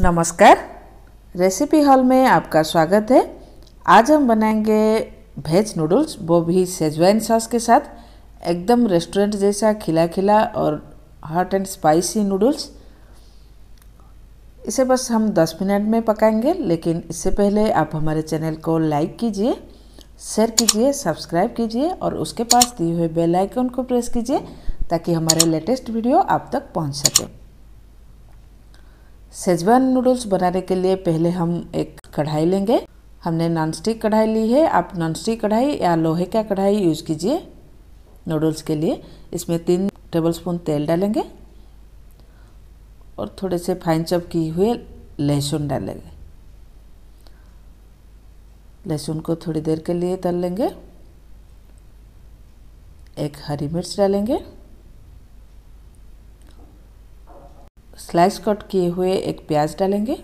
नमस्कार। Recipe hall में आपका स्वागत है। आज हम बनाएँगे वेज नूडल्स, वो भी सेजवाइन सॉस के साथ। एकदम रेस्टोरेंट जैसा खिला खिला और हॉट एंड स्पाइसी नूडल्स। इसे बस हम 10 मिनट में पकाएँगे, लेकिन इससे पहले आप हमारे चैनल को लाइक कीजिए शेयर कीजिए सब्सक्राइब कीजिए और उसके पास दिए हुए बेल आइकन को प्रेस कीजिए, ताकि हमारे लेटेस्ट वीडियो आप तक पहुँच सके। सेजवान नूडल्स बनाने के लिए पहले हम एक कढ़ाई लेंगे। हमने नॉनस्टिक कढ़ाई ली है। आप नॉनस्टिक कढ़ाई या लोहे का कढ़ाई यूज़ कीजिए नूडल्स के लिए। इसमें तीन टेबलस्पून तेल डालेंगे और थोड़े से फाइन चॉप किए हुए लहसुन डालेंगे। लहसुन को थोड़ी देर के लिए तल लेंगे। एक हरी मिर्च डालेंगे। स्लाइस कट किए हुए एक प्याज डालेंगे।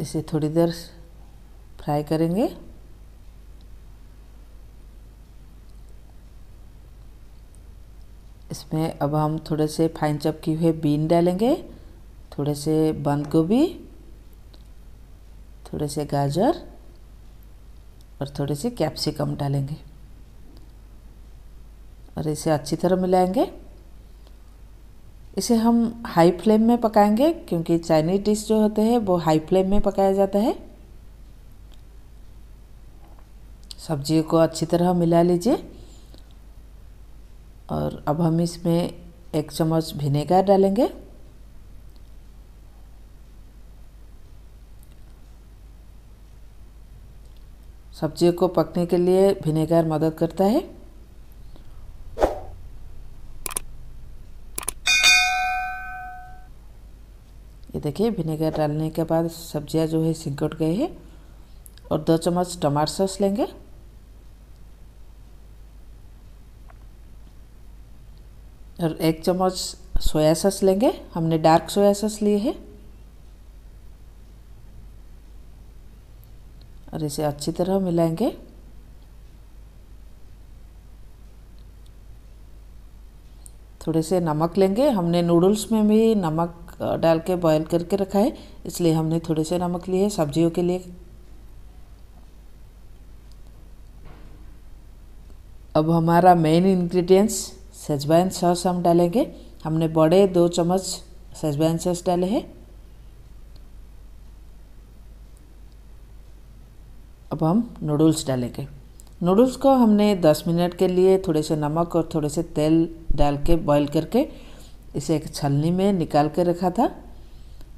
इसे थोड़ी देर फ्राई करेंगे। इसमें अब हम थोड़े से फाइन चप किए हुए बीन डालेंगे, थोड़े से बंद गोभी, थोड़े से गाजर और थोड़े से कैप्सिकम डालेंगे। और इसे अच्छी तरह मिलाएँगे। इसे हम हाई फ्लेम में पकाएँगे, क्योंकि चाइनीज़ डिश जो होते हैं, वो हाई फ्लेम में पकाया जाता है। सब्जियों को अच्छी तरह मिला लीजिए। और अब हम इसमें एक चम्मच विनेगर डालेंगे। सब्जियों को पकने के लिए विनेगर मदद करता है। ये देखिए विनेगर डालने के बाद सब्ज़ियाँ जो है सिंकट गए हैं और दो चम्मच टमाटर सॉस लेंगे। और एक चम्मच सोया सॉस लेंगे। हमने डार्क सोया सॉस लिए है। और इसे अच्छी तरह मिलाएँगे। थोड़े से नमक लेंगे। हमने नूडल्स में भी नमक डाल के बॉयल करके रखा है। इसलिए हमने थोड़े से नमक लिए है सब्जियों के लिए। अब हमारा मेन इंग्रेडिएंट्स सेजवाइन सॉस हम डालेंगे। हमने बड़े दो चम्मच सेजवाइन सॉस डाले हैं। अब हम नूडल्स डालेंगे। नूडल्स को हमने 10 मिनट के लिए थोड़े से नमक और थोड़े से तेल डाल के बॉईल करके इसे एक छलनी में निकाल कर रखा था।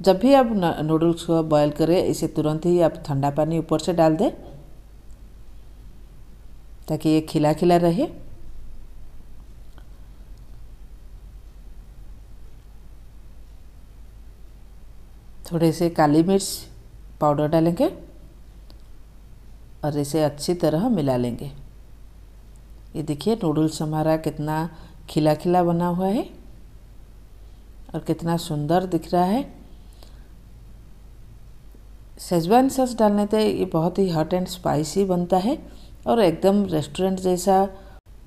जब भी आप नूडल्स को बॉईल करें, इसे तुरंत ही आप ठंडा पानी ऊपर से डाल दें, ताकि ये खिला खिला रहे। थोड़े से काली मिर्च पाउडर डालेंगे और इसे अच्छी तरह मिला लेंगे। ये देखिए नूडल्स हमारा कितना खिला खिला बना हुआ है। और कितना सुंदर दिख रहा है। सेजवान सॉस डालने से ये बहुत ही हॉट एंड स्पाइसी बनता है और एकदम रेस्टोरेंट जैसा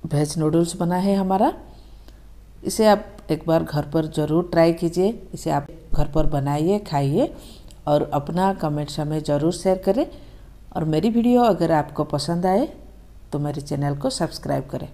वेज नूडल्स बना है हमारा। इसे आप एक बार घर पर ज़रूर ट्राई कीजिए। इसे आप घर पर बनाइए, खाइए और अपना कमेंट्स हमें ज़रूर शेयर करें। और मेरी वीडियो अगर आपको पसंद आए तो मेरे चैनल को सब्सक्राइब करें।